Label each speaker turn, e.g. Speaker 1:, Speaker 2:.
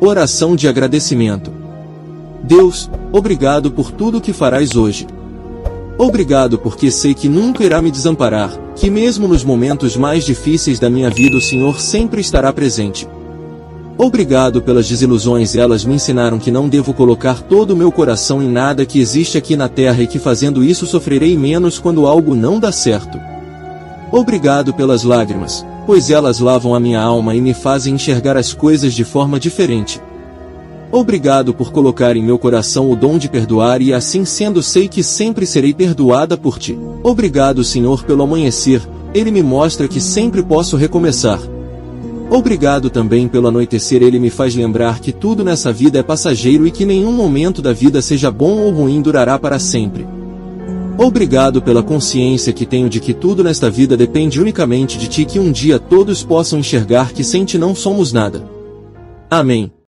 Speaker 1: Oração de agradecimento. Deus, obrigado por tudo que farás hoje. Obrigado porque sei que nunca irá me desamparar, que mesmo nos momentos mais difíceis da minha vida o Senhor sempre estará presente. Obrigado pelas desilusões, elas me ensinaram que não devo colocar todo o meu coração em nada que existe aqui na terra e que fazendo isso sofrerei menos quando algo não dá certo. Obrigado pelas lágrimas, pois elas lavam a minha alma e me fazem enxergar as coisas de forma diferente. Obrigado por colocar em meu coração o dom de perdoar e assim sendo sei que sempre serei perdoada por ti. Obrigado, Senhor, pelo amanhecer, ele me mostra que sempre posso recomeçar. Obrigado também pelo anoitecer, ele me faz lembrar que tudo nessa vida é passageiro e que nenhum momento da vida seja bom ou ruim durará para sempre. Obrigado pela consciência que tenho de que tudo nesta vida depende unicamente de ti que um dia todos possam enxergar que sem ti não somos nada. Amém.